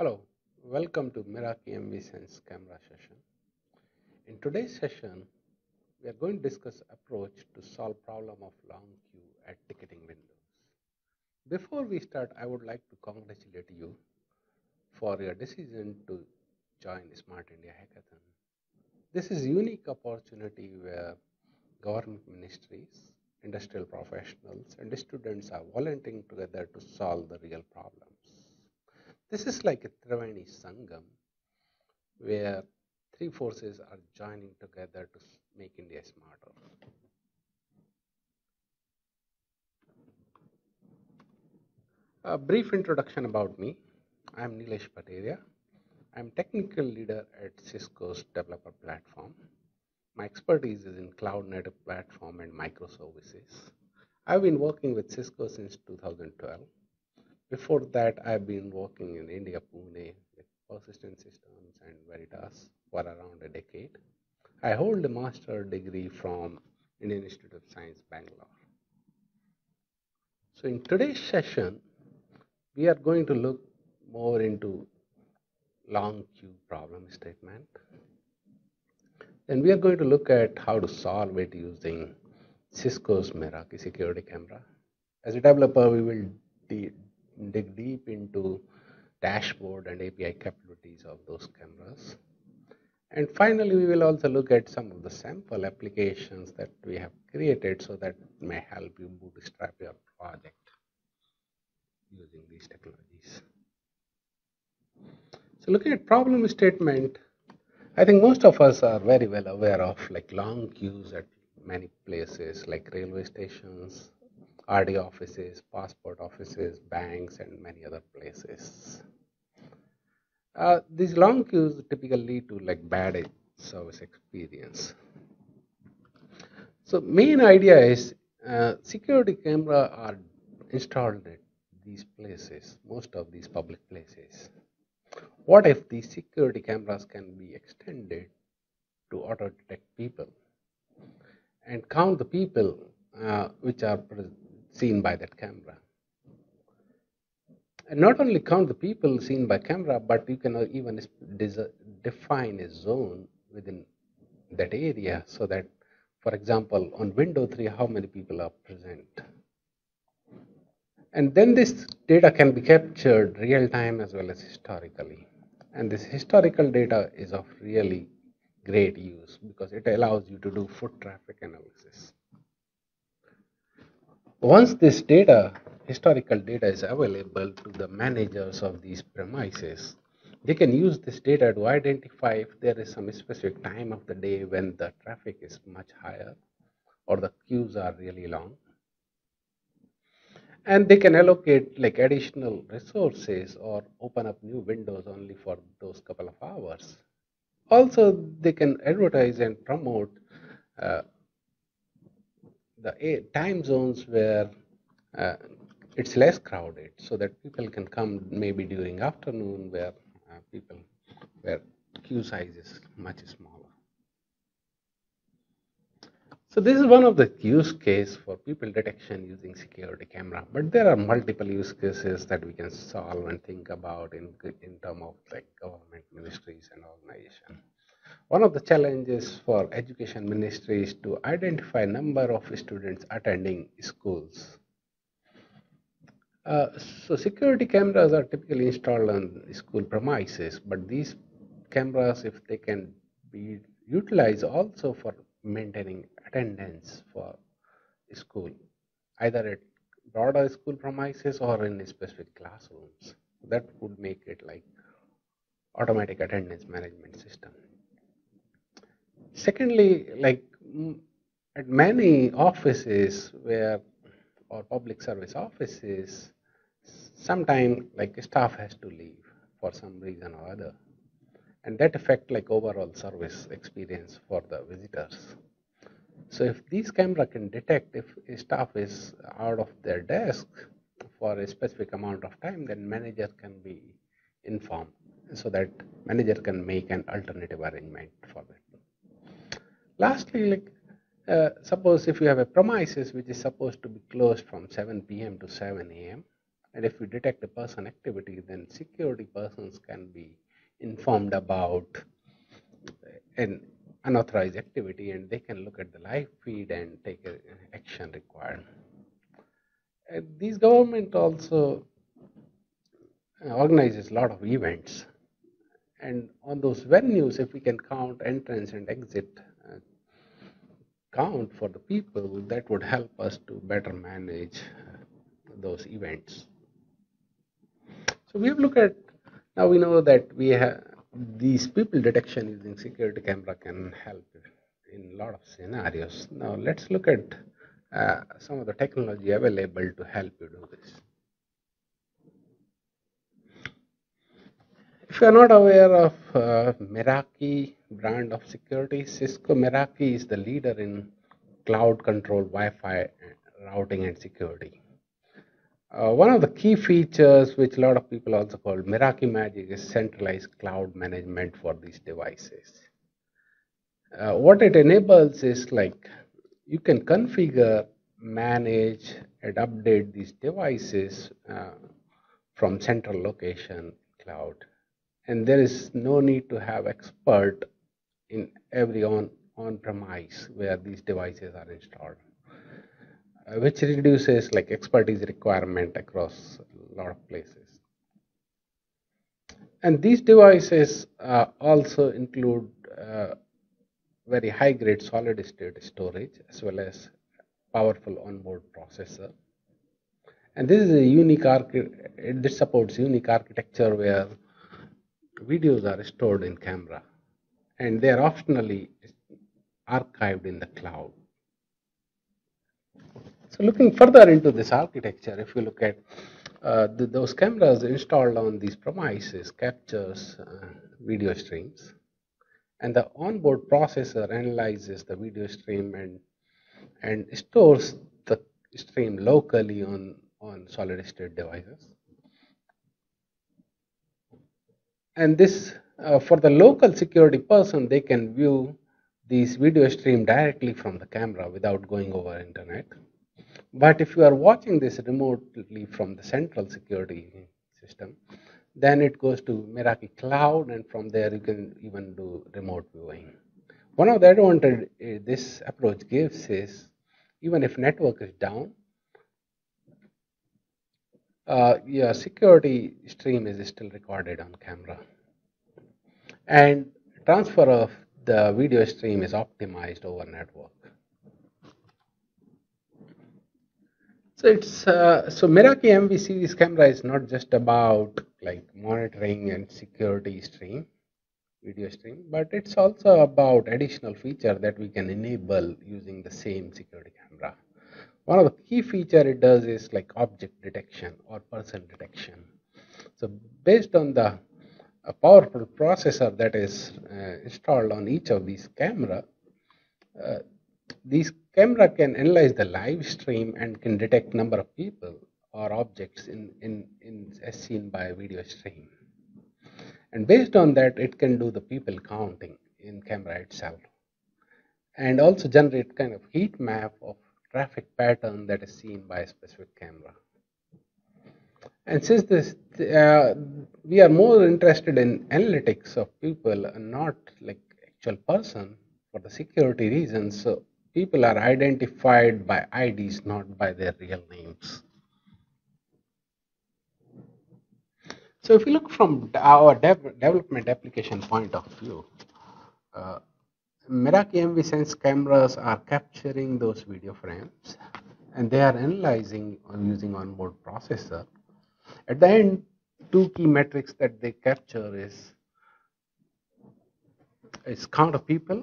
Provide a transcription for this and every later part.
Hello, welcome to Meraki MV Sense camera session. In today's session, we are going to discuss approach to solve problem of long queue at ticketing windows. Before we start, I would like to congratulate you for your decision to join Smart India Hackathon. This is a unique opportunity where government ministries, industrial professionals, and students are volunteering together to solve the real problems. This is like a Triveni Sangam where three forces are joining together to make India smarter. A brief introduction about me. I am Neelesh Pateriya. I am technical leader at Cisco's developer platform. My expertise is in cloud native platform and microservices. I've been working with Cisco since 2012 before that, I've been working in India, Pune, with Persistent Systems and Veritas for around a decade. I hold a master degree from Indian Institute of Science, Bangalore. So in today's session, we are going to look more into long queue problem statement. Then we are going to look at how to solve it using Cisco's Meraki security camera. As a developer, we will dig deep into dashboard and API capabilities of those cameras. And finally, we will also look at some of the sample applications that we have created so that may help you bootstrap your project using these technologies. So looking at problem statement, I think most of us are very well aware of like long queues at many places like railway stations, RD offices, passport offices, banks, and many other places. Uh, these long queues typically lead to like bad service experience. So main idea is uh, security camera are installed at these places, most of these public places. What if these security cameras can be extended to auto detect people and count the people uh, which are seen by that camera. And not only count the people seen by camera, but you can even define a zone within that area so that, for example, on window 3, how many people are present. And then this data can be captured real time as well as historically. And this historical data is of really great use because it allows you to do foot traffic analysis. Once this data, historical data is available to the managers of these premises, they can use this data to identify if there is some specific time of the day when the traffic is much higher or the queues are really long. And they can allocate like additional resources or open up new windows only for those couple of hours. Also, they can advertise and promote uh, the time zones where uh, it's less crowded so that people can come maybe during afternoon where uh, people where queue size is much smaller. So this is one of the use case for people detection using security camera but there are multiple use cases that we can solve and think about in in terms of like government ministries and organization one of the challenges for education ministry is to identify number of students attending schools. Uh, so security cameras are typically installed on school premises, but these cameras, if they can be utilized also for maintaining attendance for school, either at broader school premises or in specific classrooms, that would make it like automatic attendance management system. Secondly, like at many offices where or public service offices, sometimes like staff has to leave for some reason or other. And that affect like overall service experience for the visitors. So if these camera can detect if staff is out of their desk for a specific amount of time, then manager can be informed so that manager can make an alternative arrangement for that. Lastly, like uh, suppose if you have a premises which is supposed to be closed from 7 p.m. to 7 a.m. And if we detect a person activity, then security persons can be informed about an unauthorized activity and they can look at the live feed and take a, action required. And these government also uh, organizes a lot of events and on those venues if we can count entrance and exit uh, count for the people that would help us to better manage uh, those events so we have looked at now we know that we have these people detection using security camera can help in a lot of scenarios. Now let's look at uh, some of the technology available to help you do this. If you are not aware of uh, Meraki brand of security, Cisco Meraki is the leader in cloud control Wi-Fi routing and security. Uh, one of the key features, which a lot of people also call Meraki Magic, is centralized cloud management for these devices. Uh, what it enables is like you can configure, manage, and update these devices uh, from central location cloud. And there is no need to have expert in every on on premise where these devices are installed. Uh, which reduces like expertise requirement across a lot of places. And these devices uh, also include uh, very high grade solid state storage as well as powerful onboard processor. And this is a unique this supports unique architecture where videos are stored in camera and they are optionally archived in the cloud. So looking further into this architecture, if you look at uh, the, those cameras installed on these premises captures uh, video streams and the onboard processor analyzes the video stream and and stores the stream locally on on solid state devices and this uh, for the local security person they can view these video stream directly from the camera without going over internet but if you are watching this remotely from the central security system, then it goes to Meraki Cloud, and from there you can even do remote viewing. One of the advantages this approach gives is even if network is down, uh, your security stream is still recorded on camera. And transfer of the video stream is optimized over network. So it's uh, so Meraki MV series camera is not just about like monitoring and security stream, video stream, but it's also about additional feature that we can enable using the same security camera. One of the key feature it does is like object detection or person detection. So based on the powerful processor that is uh, installed on each of these camera, uh, these camera can analyze the live stream and can detect number of people or objects in, in, in as seen by a video stream. And based on that, it can do the people counting in camera itself. And also generate kind of heat map of traffic pattern that is seen by a specific camera. And since this, uh, we are more interested in analytics of people and not like actual person for the security reasons. So people are identified by IDs, not by their real names. So if you look from our dev development application point of view, uh, Meraki MV Sense cameras are capturing those video frames and they are analyzing using onboard processor. At the end, two key metrics that they capture is, is count of people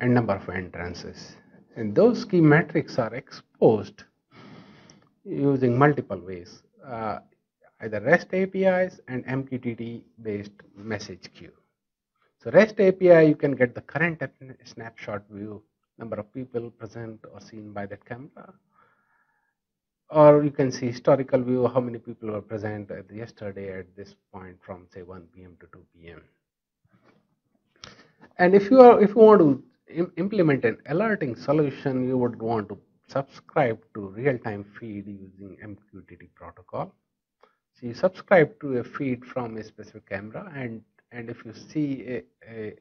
and number of entrances. And those key metrics are exposed using multiple ways, uh, either REST APIs and MQTT based message queue. So REST API, you can get the current snapshot view, number of people present or seen by that camera. Or you can see historical view, how many people were present at yesterday at this point from say 1 p.m. to 2 p.m. And if you are if you want to implement an alerting solution, you would want to subscribe to real-time feed using MQTT protocol. So you subscribe to a feed from a specific camera and, and if you see a, a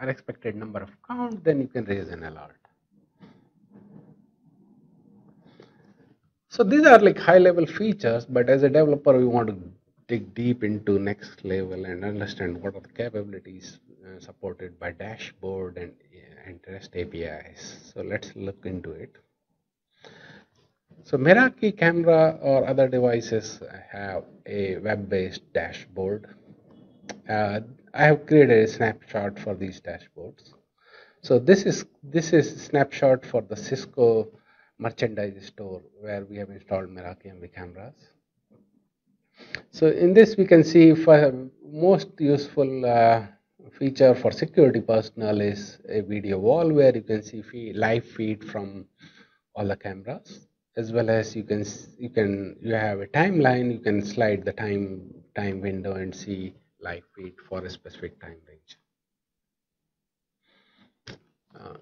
unexpected number of count, then you can raise an alert. So these are like high level features, but as a developer, we want to dig deep into next level and understand what are the capabilities uh, supported by dashboard and, and REST APIs. So let's look into it. So Meraki camera or other devices have a web-based dashboard. Uh, I have created a snapshot for these dashboards. So this is this is snapshot for the Cisco merchandise store where we have installed Meraki MV cameras. So in this we can see for most useful uh, feature for security personnel is a video wall where you can see feed, live feed from all the cameras as well as you can you can you have a timeline you can slide the time time window and see live feed for a specific time range. Uh,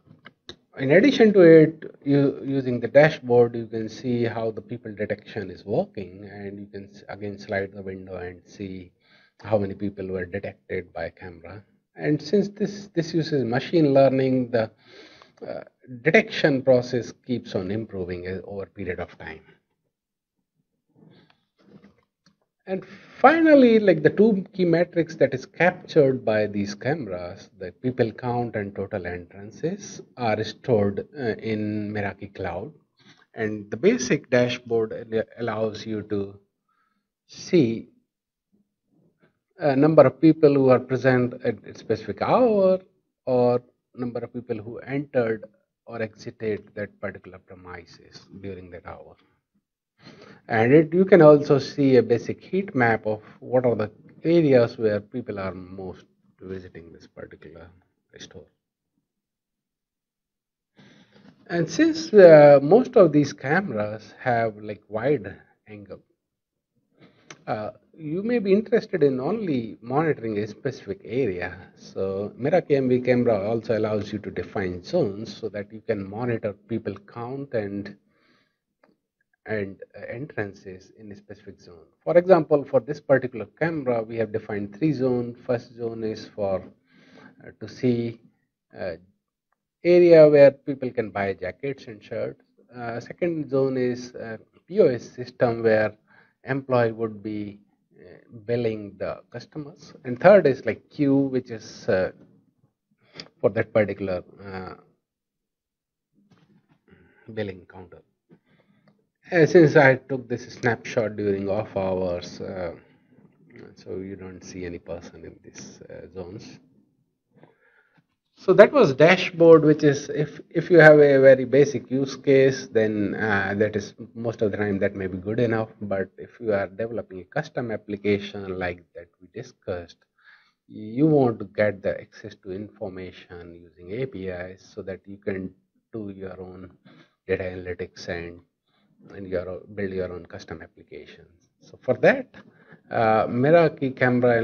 in addition to it, you, using the dashboard, you can see how the people detection is working, and you can again slide the window and see how many people were detected by camera. And since this this uses machine learning, the uh, detection process keeps on improving over period of time. And finally, like the two key metrics that is captured by these cameras, the people count and total entrances are stored uh, in Meraki Cloud. And the basic dashboard allows you to see a number of people who are present at a specific hour or number of people who entered or exited that particular premises during that hour and it, you can also see a basic heat map of what are the areas where people are most visiting this particular store. And since uh, most of these cameras have like wide angle, uh, you may be interested in only monitoring a specific area. So Meraki MV camera also allows you to define zones so that you can monitor people count and and uh, entrances in a specific zone. For example, for this particular camera, we have defined three zones. First zone is for uh, to see uh, area where people can buy jackets and shirts. Uh, second zone is uh, POS system where employee would be uh, billing the customers. And third is like queue, which is for that particular billing counter. Uh, since I took this snapshot during off hours, uh, so you don't see any person in these uh, zones. So that was dashboard, which is if if you have a very basic use case, then uh, that is most of the time that may be good enough. But if you are developing a custom application like that we discussed, you want to get the access to information using APIs so that you can do your own data analytics and and your build your own custom applications. So for that, uh, Meraki Camera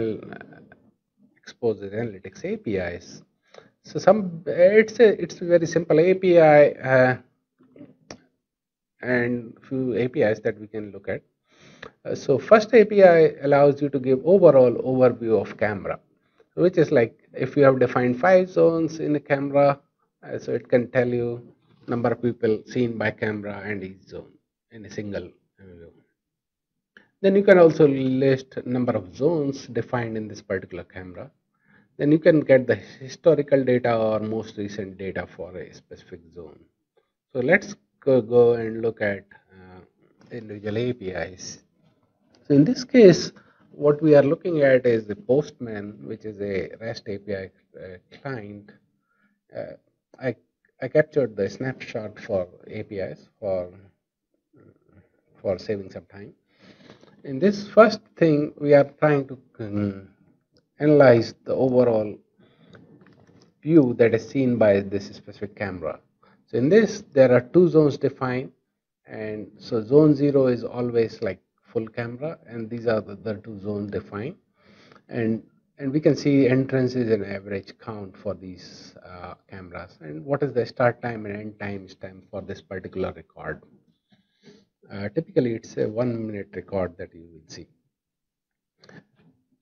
exposes analytics APIs. So some it's a it's a very simple API uh, and few APIs that we can look at. Uh, so first API allows you to give overall overview of camera, which is like if you have defined five zones in a camera, uh, so it can tell you number of people seen by camera and each zone in a single view. Then you can also list number of zones defined in this particular camera. Then you can get the historical data or most recent data for a specific zone. So let's go, go and look at uh, individual APIs. So in this case, what we are looking at is the Postman, which is a REST API uh, client. Uh, I, I captured the snapshot for APIs for for saving some time. In this first thing, we are trying to um, analyze the overall view that is seen by this specific camera. So in this, there are two zones defined, and so zone zero is always like full camera, and these are the, the two zones defined, and and we can see entrances and average count for these uh, cameras, and what is the start time and end time time for this particular record. Uh, typically, it's a one minute record that you will see.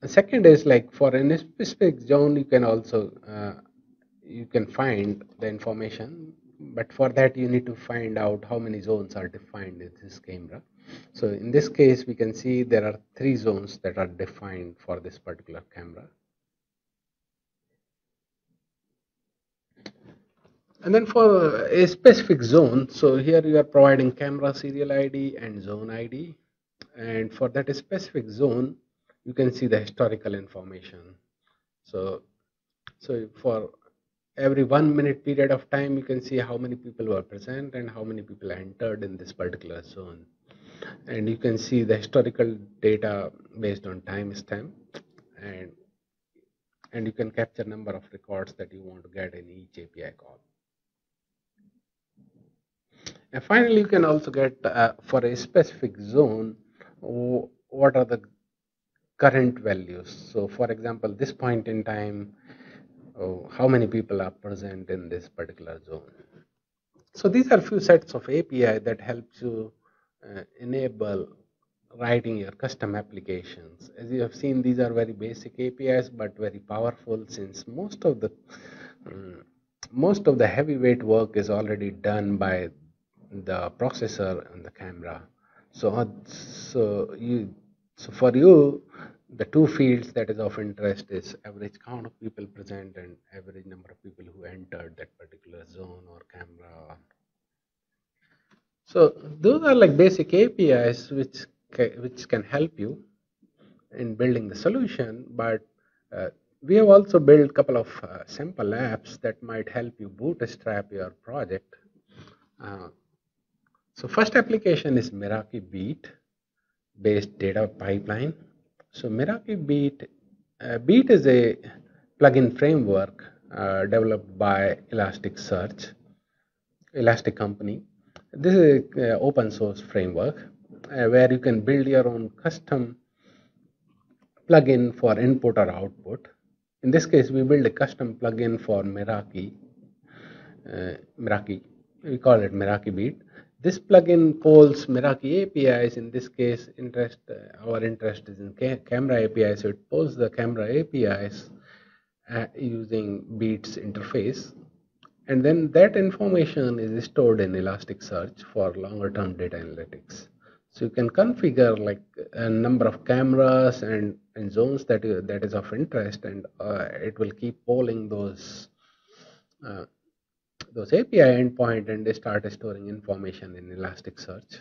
The second is like for a specific zone, you can also uh, you can find the information, but for that you need to find out how many zones are defined in this camera. So in this case, we can see there are three zones that are defined for this particular camera. And then for a specific zone, so here you are providing camera serial ID and zone ID. And for that specific zone, you can see the historical information. So, so for every one minute period of time, you can see how many people were present and how many people entered in this particular zone. And you can see the historical data based on timestamp and and you can capture number of records that you want to get in each API call. And finally, you can also get uh, for a specific zone, what are the current values. So for example, this point in time, oh, how many people are present in this particular zone. So these are few sets of API that helps you uh, enable writing your custom applications. As you have seen, these are very basic APIs, but very powerful since most of the um, most of the heavyweight work is already done by the processor and the camera. So, so you, so for you, the two fields that is of interest is average count of people present and average number of people who entered that particular zone or camera. So those are like basic APIs which which can help you in building the solution, but uh, we have also built a couple of uh, simple apps that might help you bootstrap your project. Uh, so first application is Meraki Beat based data pipeline. So Meraki Beat, uh, Beat is a plugin framework uh, developed by Elasticsearch, Elastic company. This is an uh, open source framework uh, where you can build your own custom plugin for input or output. In this case, we build a custom plugin for Meraki. Uh, Meraki, we call it Meraki Beat. This plugin calls Meraki APIs. In this case, interest uh, our interest is in ca camera APIs. So it pulls the camera APIs uh, using Beats interface, and then that information is stored in Elasticsearch for longer term data analytics. So you can configure like a number of cameras and, and zones that that is of interest, and uh, it will keep polling those uh, those API endpoint and they start storing information in Elasticsearch.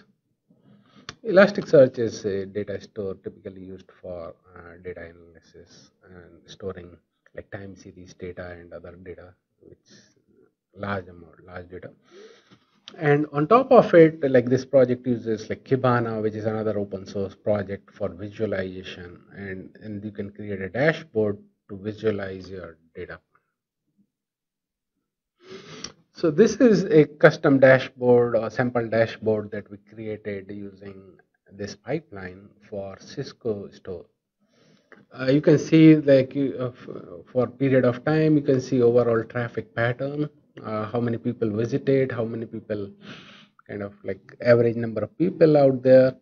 Elasticsearch is a data store typically used for uh, data analysis and storing like time series data and other data, which large amount, large data. And on top of it, like this project uses like Kibana, which is another open source project for visualization, and and you can create a dashboard to visualize your data so this is a custom dashboard or sample dashboard that we created using this pipeline for Cisco store. Uh, you can see like uh, for period of time, you can see overall traffic pattern, uh, how many people visited, how many people kind of like average number of people out there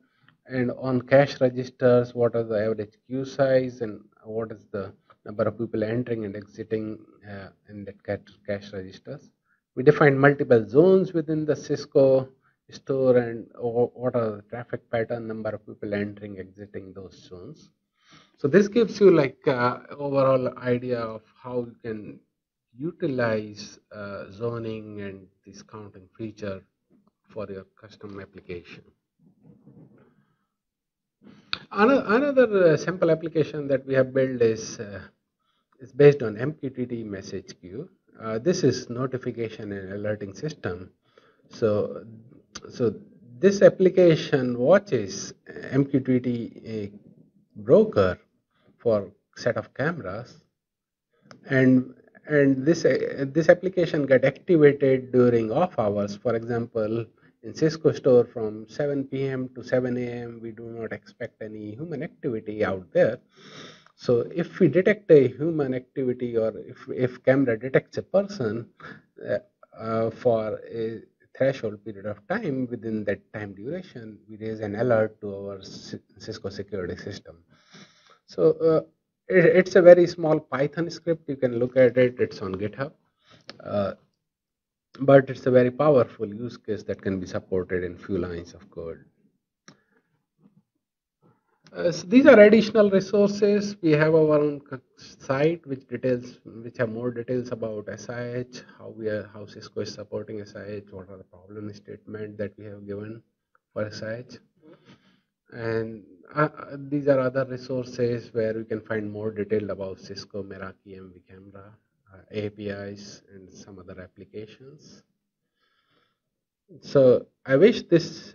and on cash registers, what are the average queue size and what is the number of people entering and exiting uh, in that cash registers we defined multiple zones within the Cisco store and what are the traffic pattern, number of people entering, exiting those zones. So this gives you like uh, overall idea of how you can utilize uh, zoning and this counting feature for your custom application. Another, another uh, simple application that we have built is, uh, is based on MQTT message queue. Uh, this is notification and alerting system. So, so this application watches MQTT broker for set of cameras, and and this uh, this application get activated during off hours. For example, in Cisco store from 7 p.m. to 7 a.m. we do not expect any human activity out there so if we detect a human activity or if, if camera detects a person uh, uh, for a threshold period of time within that time duration, we raise an alert to our Cisco security system. So uh, it's a very small Python script. You can look at it. It's on GitHub. Uh, but it's a very powerful use case that can be supported in few lines of code. Uh, so these are additional resources. We have our own site which details, which have more details about SIH, how we are, how Cisco is supporting SIH, what are the problem statement that we have given for SIH, and uh, uh, these are other resources where we can find more detailed about Cisco, Meraki, MV Camera, uh, APIs, and some other applications. So I wish this.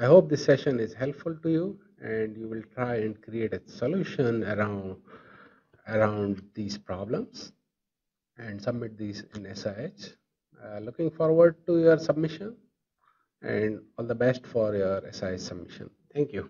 I hope this session is helpful to you and you will try and create a solution around around these problems and submit these in SIH. Uh, looking forward to your submission and all the best for your SIH submission. Thank you.